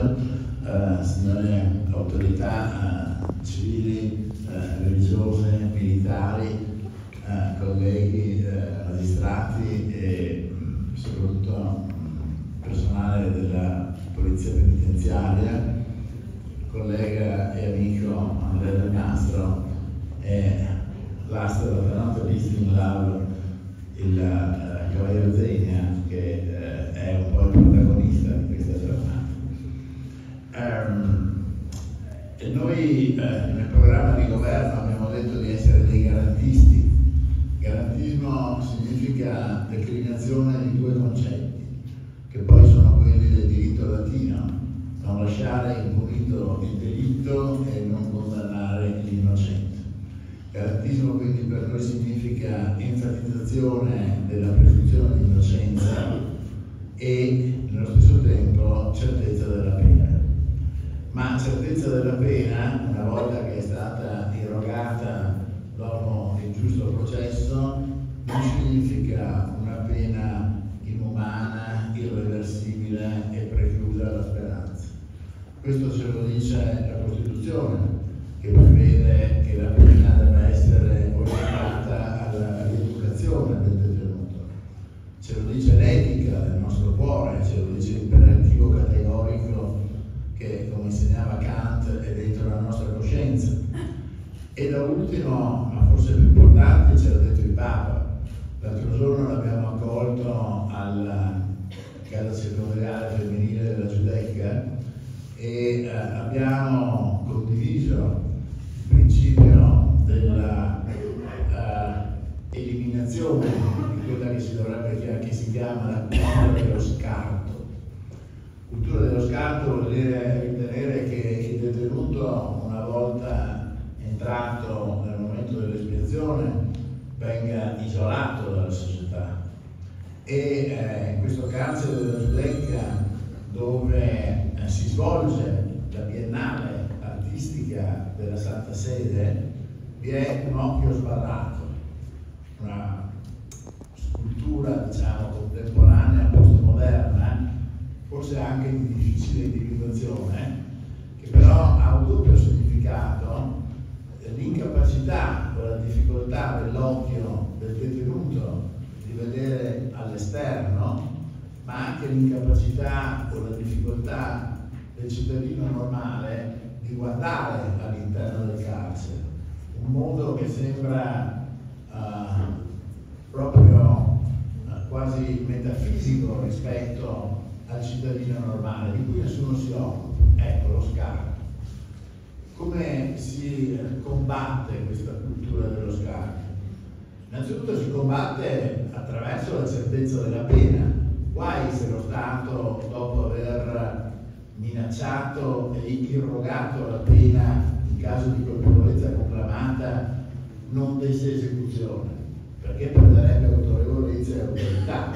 eh, signore autorità eh, civili, eh, religiose, militari, eh, colleghi, eh, magistrati e mh, soprattutto mh, personale della Polizia Penitenziaria, collega e amico Andrea Del Nastro e l'astro della notte Listing Love, il uh, Cavaliere Zegna, che uh, è un po' il protagonista di questa giornata. Um, e noi uh, nel programma di governo abbiamo detto di essere dei garantisti. Garantismo significa declinazione di due concetti, che poi sono quelli del diritto latino, non lasciare impunito il delitto e non condannare l'innocente. Garantismo quindi per noi significa enfatizzazione della presunzione di innocenza e nello stesso tempo certezza della pena. Ma certezza della pena, una volta che è stata irrogata dopo il giusto processo, non significa una pena inumana, irreversibile e preclusa alla speranza. Questo ce lo dice la Costituzione, che prevede che la pena E da ultimo, ma forse più importante, ce l'ha detto il Papa. L'altro giorno l'abbiamo accolto alla casa circondariale femminile della Giudecca e eh, abbiamo condiviso il principio della eh, di quella che si dovrebbe chiamare, che si chiama la cultura dello scarto. Cultura dello scarto vuol dire ritenere che il detenuto una volta entrato nel momento dell'espiazione venga isolato dalla società. E eh, in questo carcere della Giudecca dove eh, si svolge la biennale artistica della Santa Sede vi è un occhio sbarrato, una scultura diciamo contemporanea, postmoderna, forse anche di difficile individuazione, che però ha un doppio significato, l'incapacità o la difficoltà dell'occhio del detenuto di vedere all'esterno, ma anche l'incapacità o la difficoltà del cittadino normale di guardare all'interno del carcere, un mondo che sembra uh, proprio uh, quasi metafisico rispetto al cittadino normale, di cui nessuno si occupa, ecco lo scarto. Come si combatte questa cultura dello scarto? Innanzitutto si combatte attraverso la certezza della pena. Guai se lo Stato, dopo aver minacciato e irrogato la pena in caso di colpevolezza conclamata, non desse esecuzione, perché perderebbe autorevolezza e autorità.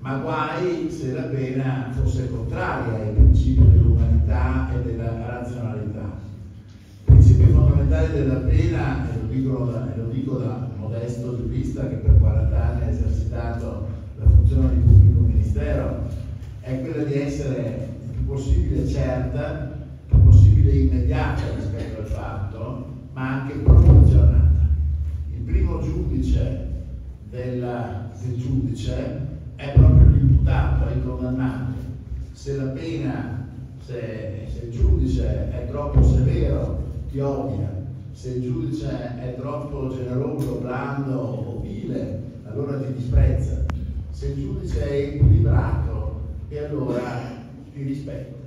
Ma guai se la pena fosse contraria ai principi dell'umanità e della razionalità. I principi fondamentali della pena, e lo dico da, lo dico da modesto giurista che per 40 anni ha esercitato la funzione di ministero, è quella di essere il più possibile certa, il più possibile immediata rispetto al fatto, ma anche proporzionata. Il primo giudice del, del giudice è proprio l'imputato, è il condannato. Se la pena, se, se il giudice è troppo severo, ti odia, se il giudice è troppo generoso, blando o vile, allora ti disprezza. Se il giudice è equilibrato, e allora ti rispetta.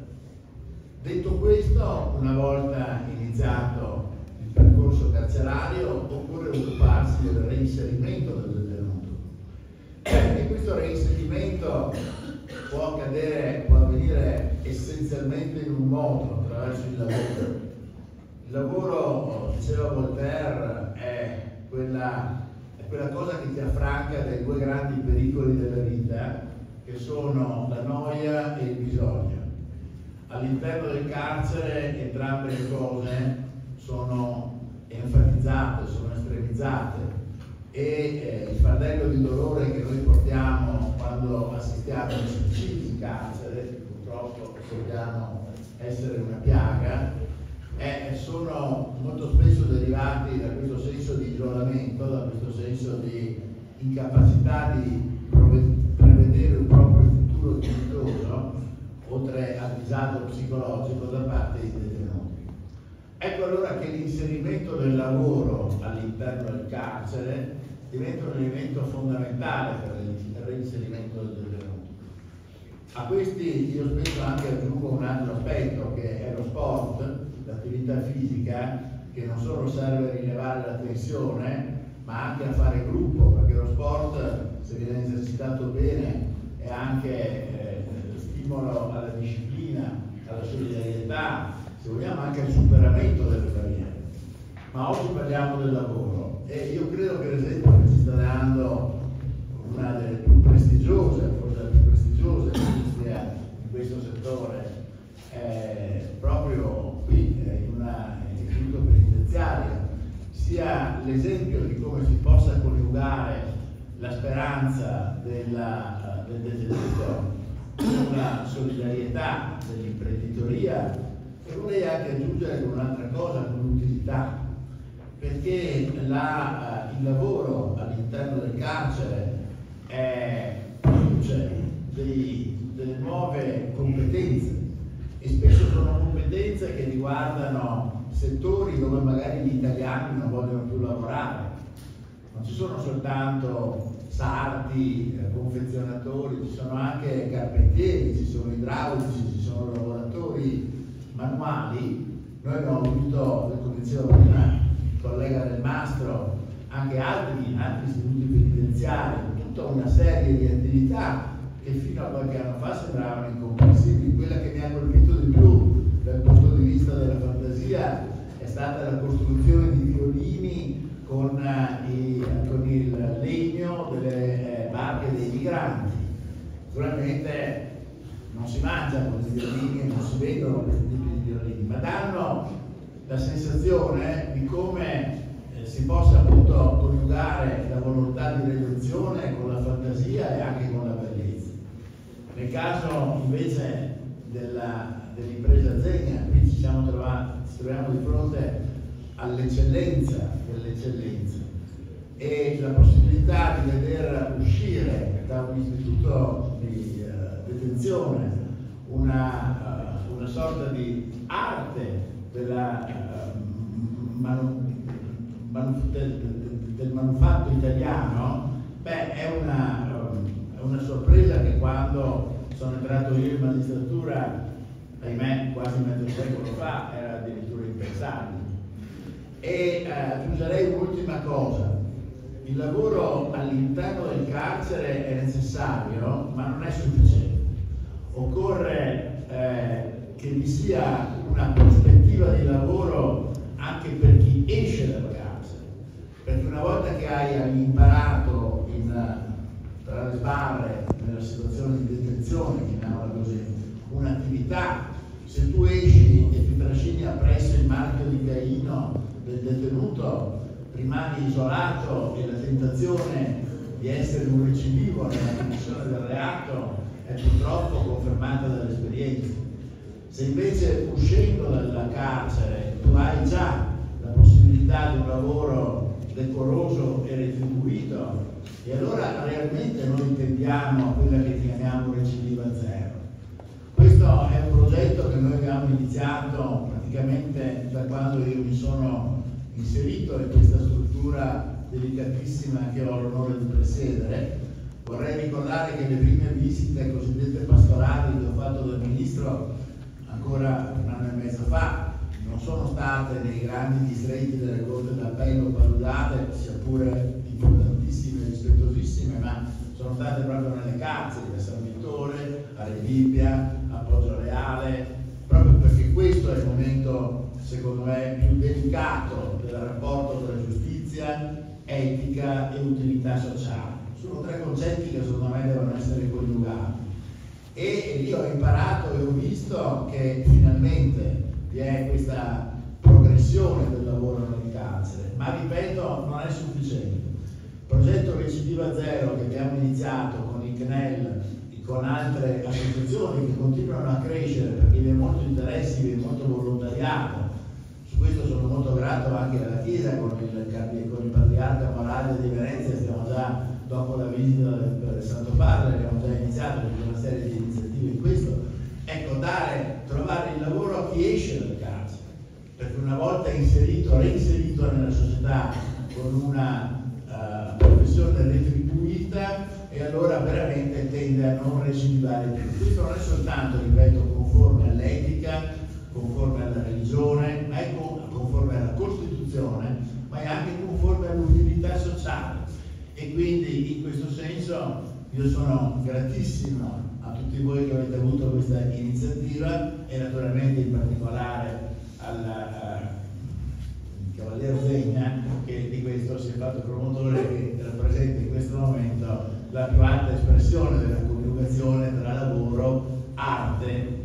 Detto questo, una volta iniziato il percorso carcerario, occorre occuparsi del reinserimento del detenuto. E questo reinserimento può accadere, può avvenire essenzialmente in un modo, attraverso il lavoro. Il lavoro, diceva Voltaire, è quella, è ti affranca dai due grandi pericoli della vita, che sono la noia e il bisogno. All'interno del carcere entrambe le cose sono enfatizzate, sono estremizzate e eh, il fardello di dolore che noi portiamo quando assistiamo ai suicidi in carcere, purtroppo sappiamo essere una piaga, eh, sono molto spesso derivati da questo senso di isolamento, da questo senso di incapacità di prevedere un proprio futuro dignitoso, oltre al disagio psicologico da parte dei detenuti. Ecco allora che l'inserimento del lavoro all'interno del carcere diventa un elemento fondamentale per il reinserimento del detenuto. A questi io spesso anche aggiungo un altro aspetto che è lo sport, l'attività fisica, che non solo serve a rilevare la tensione, ma anche a fare gruppo, perché lo sport, se viene esercitato bene, è anche eh, stimolo alla disciplina, alla solidarietà, se vogliamo anche al superamento delle barriere. Ma oggi parliamo del lavoro e io credo che l'esempio che ci sta dando una delle più prestigiose, forse la più prestigiosa industria in questo settore, eh, proprio sia l'esempio di come si possa coniugare la speranza della, del detenuto con la solidarietà dell'imprenditoria. E vorrei anche aggiungere un'altra cosa, con l'utilità, perché la, il lavoro all'interno del carcere eh, produce delle nuove competenze e spesso sono competenze che riguardano settori dove magari gli italiani non vogliono più lavorare. Non ci sono soltanto sarti, eh, confezionatori, ci sono anche carpentieri, ci sono idraulici, ci sono lavoratori manuali. Noi abbiamo avuto, come diceva prima il collega del Mastro, anche altri, altri istituti penitenziari, tutta una serie di attività che fino a qualche anno fa sembravano incomprensibili. Stata la costruzione di violini con, uh, i, con il legno delle eh, barche dei migranti. Naturalmente non si mangia con i violini e non si vedono questi tipi di violini, ma danno la sensazione di come eh, si possa appunto coniugare la volontà di redenzione con la fantasia e anche con la bellezza. Nel caso invece dell'impresa Zegna, qui ci, siamo trovati, ci troviamo di fronte all'eccellenza dell'eccellenza e la possibilità di veder uscire da un istituto di uh, detenzione una, uh, una, sorta di arte della, uh, manu, manu, del, del, manufatto italiano, beh, è una, è una sorpresa che quando sono entrato io in magistratura, ahimè, quasi mezzo secolo fa, era addirittura impensabile. E eh, aggiungerei un'ultima cosa. Il lavoro all'interno del carcere è necessario, ma non è sufficiente. Occorre eh, che vi sia una prospettiva di lavoro anche per chi esce dal carcere. Perché una volta che hai imparato in, tra le sbarre, nella situazione di detenzione, chiamiamola così, un'attività, se tu esci e ti trascini appresso il marchio di Caino del detenuto, rimani isolato e la tentazione di essere un recidivo nella commissione del reato è purtroppo confermata dall'esperienza. Se invece uscendo dalla carcere tu hai già la possibilità di un lavoro decoroso e retribuito, e allora realmente noi intendiamo quella che chiamiamo recidiva zero. Questo è un progetto che noi abbiamo iniziato praticamente da quando io mi sono inserito in questa struttura delicatissima che ho l'onore di presiedere. Vorrei ricordare che le prime visite cosiddette pastorali che ho fatto dal Ministro ancora un anno e mezzo fa non sono state nei grandi distretti delle corte d'appello paludate, sia pure importantissime e rispettosissime, ma sono state proprio nelle carceri, a San Vittore, a Rebibbia, Reale, proprio perché questo è il momento, secondo me, più delicato del rapporto tra giustizia, etica e utilità sociale. Sono tre concetti che secondo me devono essere coniugati. E lì ho imparato e ho visto che finalmente vi è questa progressione del lavoro nel carcere, ma ripeto, non è sufficiente. Il progetto Recidiva Zero che abbiamo iniziato con il CNEL, con altre associazioni che continuano a crescere perché vi è molto interesse, vi è molto volontariato. Su questo sono molto grato anche alla Chiesa con il, con il Patriarca Morale di Venezia, stiamo già dopo la visita del Santo Padre, abbiamo già iniziato una serie di iniziative in questo. Ecco, dare, trovare il lavoro a chi esce dal carcere, perché una volta inserito, reinserito nella società con una uh, professione retribuita, e allora tende a non recidivare più. Questo non è soltanto, ripeto, conforme all'etica, conforme alla religione, ma è conforme alla Costituzione, ma è anche conforme all'utilità sociale. E quindi in questo senso io sono gratissimo a tutti voi che avete avuto questa iniziativa e naturalmente in particolare al uh, Cavaliere Zegna che di questo si è fatto promotore che rappresenta in questo momento la più alta espressione della coniugazione tra lavoro, arte